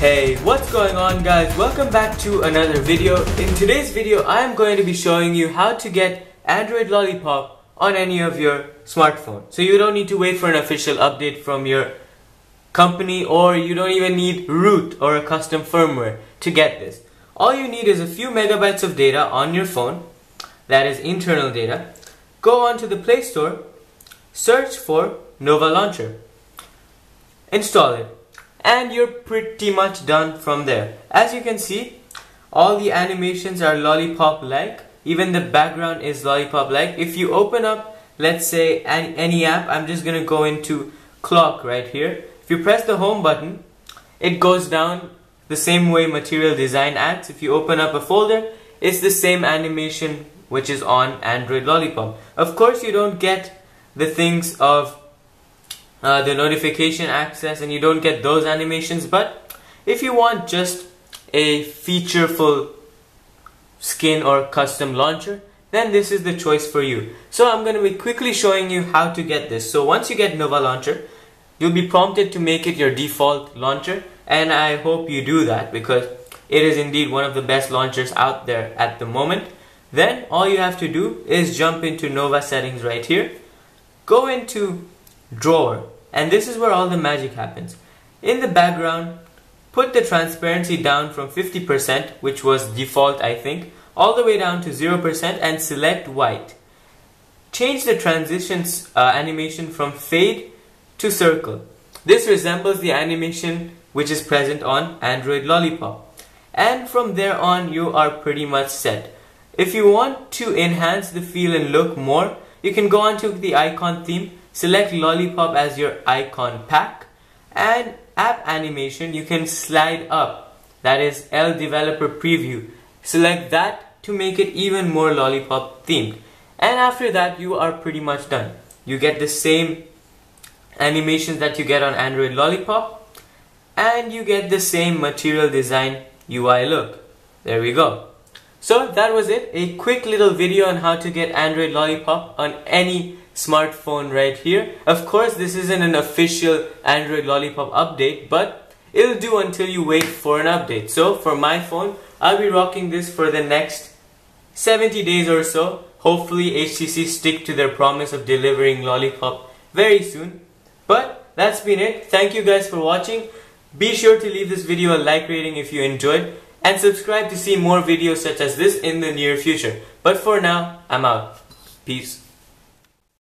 Hey, what's going on guys? Welcome back to another video. In today's video, I am going to be showing you how to get Android Lollipop on any of your smartphone. So you don't need to wait for an official update from your company or you don't even need root or a custom firmware to get this. All you need is a few megabytes of data on your phone, that is internal data. Go onto the Play Store, search for Nova Launcher, install it and you're pretty much done from there. As you can see, all the animations are lollipop like, even the background is lollipop like. If you open up, let's say any, any app, I'm just gonna go into clock right here. If you press the home button, it goes down the same way material design acts. If you open up a folder, it's the same animation which is on Android Lollipop. Of course, you don't get the things of uh, the notification access and you don't get those animations. But if you want just a featureful skin or custom launcher then this is the choice for you. So I'm going to be quickly showing you how to get this. So once you get Nova Launcher you'll be prompted to make it your default launcher. And I hope you do that because it is indeed one of the best launchers out there at the moment. Then all you have to do is jump into Nova settings right here. Go into drawer and this is where all the magic happens. In the background, put the transparency down from 50%, which was default I think, all the way down to 0% and select white. Change the transitions uh, animation from fade to circle. This resembles the animation which is present on Android Lollipop. And from there on you are pretty much set. If you want to enhance the feel and look more, you can go onto the icon theme select lollipop as your icon pack and app animation you can slide up. That is L developer preview. Select that to make it even more lollipop themed. And after that you are pretty much done. You get the same animations that you get on Android Lollipop and you get the same material design UI look. There we go. So that was it. A quick little video on how to get Android Lollipop on any smartphone right here. Of course, this isn't an official Android Lollipop update, but it'll do until you wait for an update. So for my phone, I'll be rocking this for the next 70 days or so. Hopefully HTC stick to their promise of delivering Lollipop very soon. But that's been it. Thank you guys for watching. Be sure to leave this video a like rating if you enjoyed and subscribe to see more videos such as this in the near future. But for now, I'm out. Peace.